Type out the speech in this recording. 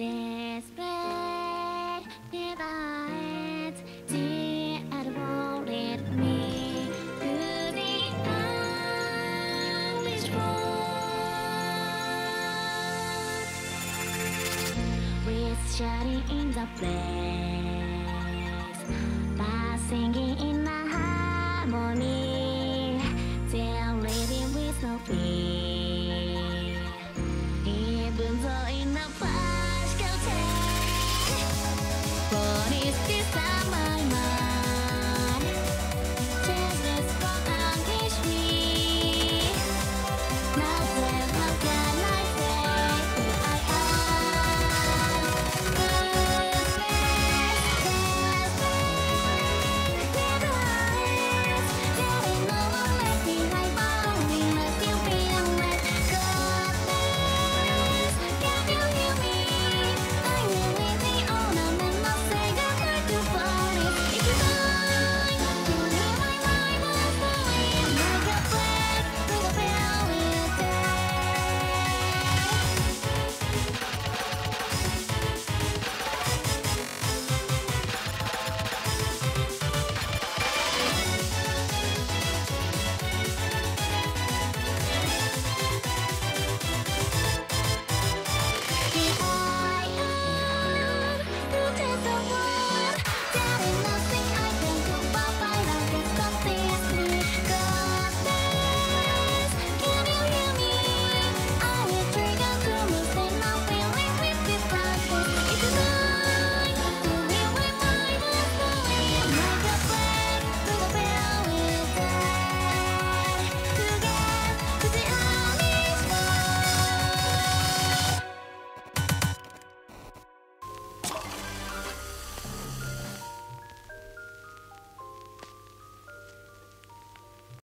Desperate won't let me to the unleashed world. With shouting in the place,